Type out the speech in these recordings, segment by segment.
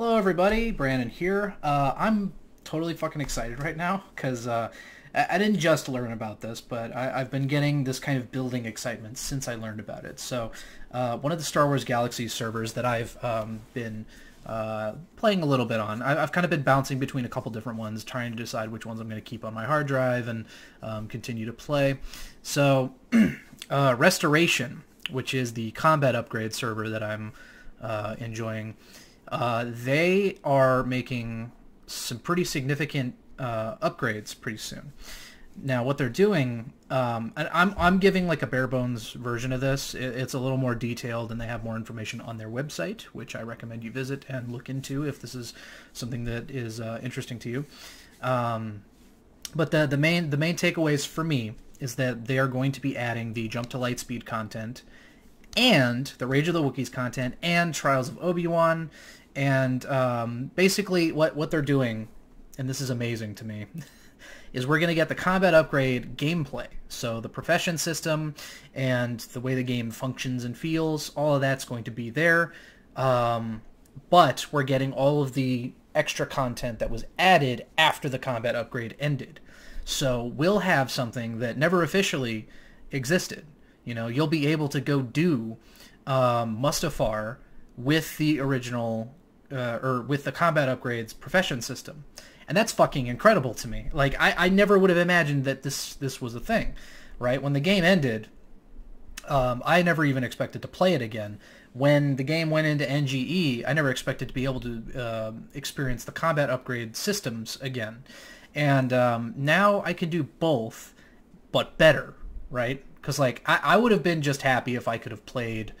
Hello, everybody. Brandon here. Uh, I'm totally fucking excited right now because uh, I-, I didn't just learn about this, but I- have been getting this kind of building excitement since I learned about it. So, uh, one of the Star Wars Galaxy servers that I've um, been uh, playing a little bit on. I- have kind of been bouncing between a couple different ones, trying to decide which ones I'm going to keep on my hard drive and um, continue to play. So, uh, Restoration, which is the combat upgrade server that I'm uh, enjoying, uh, they are making some pretty significant uh, upgrades pretty soon. Now, what they're doing, um, and I'm I'm giving like a bare bones version of this. It, it's a little more detailed, and they have more information on their website, which I recommend you visit and look into if this is something that is uh, interesting to you. Um, but the the main the main takeaways for me is that they are going to be adding the Jump to Lightspeed content and the Rage of the Wookiees content and Trials of Obi-Wan and um, basically what, what they're doing, and this is amazing to me, is we're going to get the combat upgrade gameplay. So the profession system and the way the game functions and feels, all of that's going to be there. Um, but we're getting all of the extra content that was added after the combat upgrade ended. So we'll have something that never officially existed. You know, you'll be able to go do um, Mustafar with the original uh, or with the combat upgrades profession system, and that's fucking incredible to me. Like I, I never would have imagined that this this was a thing, right? When the game ended, um, I never even expected to play it again. When the game went into NGE, I never expected to be able to uh, experience the combat upgrade systems again. And um, now I can do both, but better, right? Because like I, I would have been just happy if I could have played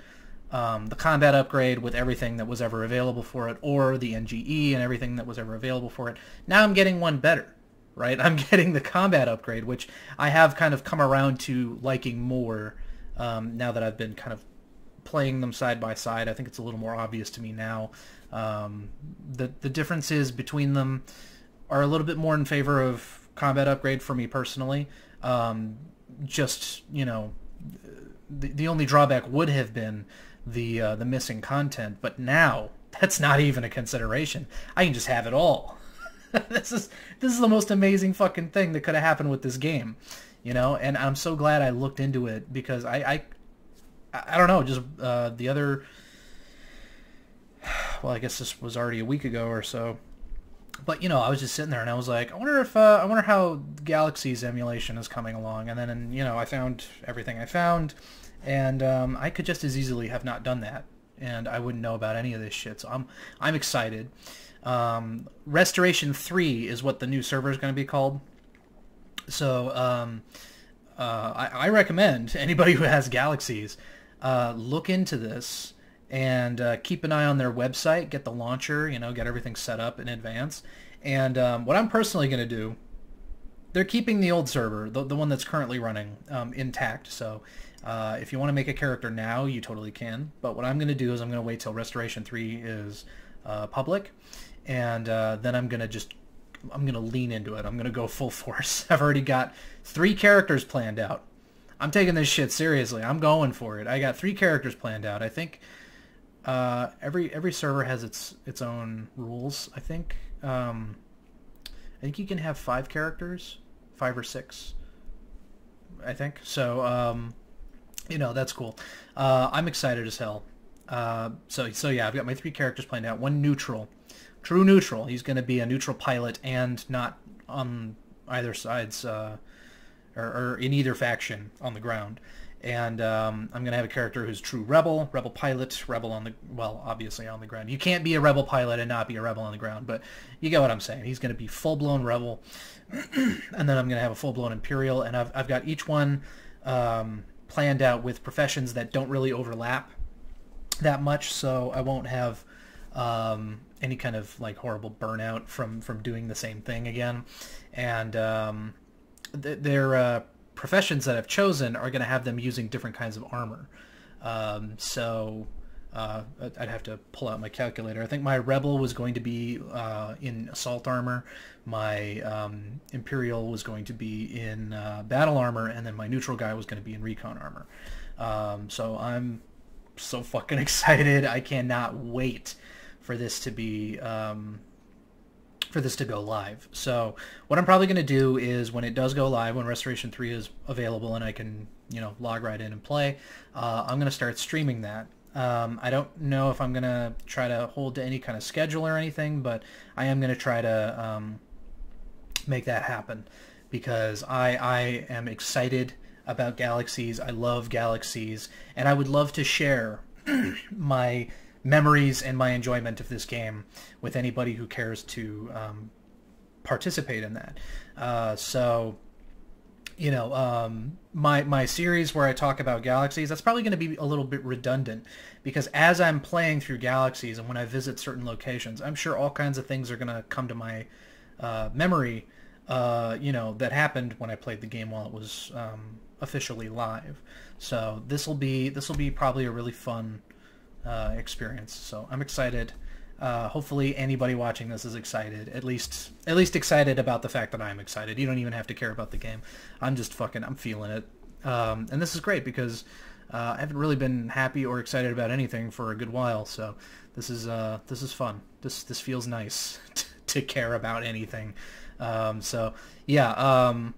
um, the combat upgrade with everything that was ever available for it, or the NGE and everything that was ever available for it. Now I'm getting one better, right? I'm getting the combat upgrade, which I have kind of come around to liking more um, now that I've been kind of playing them side by side. I think it's a little more obvious to me now. Um, the the differences between them are a little bit more in favor of combat upgrade for me personally. Um, just you know, the the only drawback would have been the uh, the missing content. But now that's not even a consideration. I can just have it all. this is this is the most amazing fucking thing that could have happened with this game, you know. And I'm so glad I looked into it because I I, I don't know, just uh, the other. Well, I guess this was already a week ago or so. But you know, I was just sitting there and I was like, I wonder if uh, I wonder how Galaxies emulation is coming along. And then, and, you know, I found everything I found and um, I could just as easily have not done that, and I wouldn't know about any of this shit. So I'm I'm excited. Um, Restoration Three is what the new server is going to be called. So um, uh, I, I, recommend anybody who has Galaxies uh, look into this and uh, keep an eye on their website. Get the launcher, you know, get everything set up in advance. And um, what I'm personally going to do, they're keeping the old server, the, the one that's currently running, um, intact. So uh, if you want to make a character now, you totally can. But what I'm going to do is I'm going to wait till Restoration 3 is uh, public, and uh, then I'm going to just I'm going to lean into it. I'm going to go full force. I've already got three characters planned out. I'm taking this shit seriously. I'm going for it. I got three characters planned out. I think uh, every every server has its its own rules. I think um, I think you can have five characters, five or six. I think so. Um, you know that's cool. Uh, I'm excited as hell. Uh, so so yeah, I've got my three characters planned out. One neutral, true neutral. He's going to be a neutral pilot and not on either sides uh, or, or, in either faction on the ground. And um, I'm going to have a character who's true rebel, rebel pilot, rebel on the well, obviously on the ground. You can't be a rebel pilot and not be a rebel on the ground, but you get what I'm saying. He's going to be full blown rebel, and then I'm going to have a full blown imperial, and I've I've got each one. Um, planned out with professions that don't really overlap that much, so I won't have um, any kind of like horrible burnout from from doing the same thing again. And um, th- their uh, professions that I've chosen are going to have them using different kinds of armor. Um, so uh, I'd have to pull out my calculator. I think my rebel was going to be uh, in assault armor. My um, imperial was going to be in uh, battle armor, and then my neutral guy was going to be in recon armor. Um, so I'm so fucking excited. I cannot wait for this to be um, for this to go live. So what I'm probably going to do is when it does go live, when Restoration 3 is available and I can, you know, log right in and play, uh, I'm going to start streaming that. Um, I don't know if I'm going to try to hold to any kind of schedule or anything, but I am going to try to um, make that happen because I, I am excited about Galaxies. I love Galaxies, and I would love to share my memories and my enjoyment of this game with anybody who cares to um, participate in that. Uh, so, you know, um, my my series where I talk about galaxies, that's probably going to be a little bit redundant because as I'm playing through galaxies and when I visit certain locations, I'm sure all kinds of things are going to come to my uh, memory. Uh, you know that happened when I played the game while it was um, officially live. So this will be this will be probably a really fun uh, experience. So I'm excited. Uh, hopefully anybody watching this is excited. At least at least excited about the fact that I'm excited. You don't even have to care about the game. I'm just fucking I'm feeling it. Um, and this is great because uh, I haven't really been happy or excited about anything for a good while. So this is uh, this is fun. This this feels nice to care about anything. Um, so yeah, um,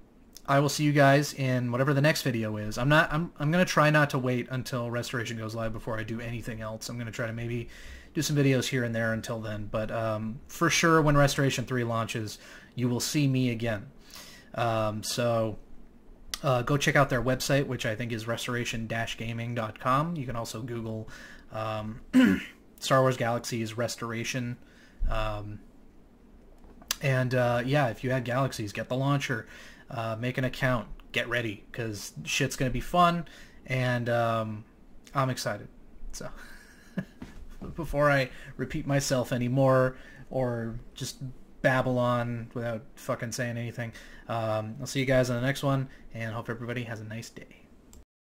I will see you guys in whatever the next video is. I'm not. I'm. I'm gonna try not to wait until Restoration goes live before I do anything else. I'm gonna try to maybe do some videos here and there until then. But um, for sure, when Restoration 3 launches, you will see me again. Um, so uh, go check out their website, which I think is restoration-gaming.com. You can also Google um, Star Wars Galaxies Restoration. Um, and uh, yeah, if you had Galaxies, get the launcher uh, make an account, get ready because shit's gonna be fun, and um, I'm excited. So before I repeat myself anymore or just babble on without fucking saying anything, um, I'll see you guys on the next one, and hope everybody has a nice day.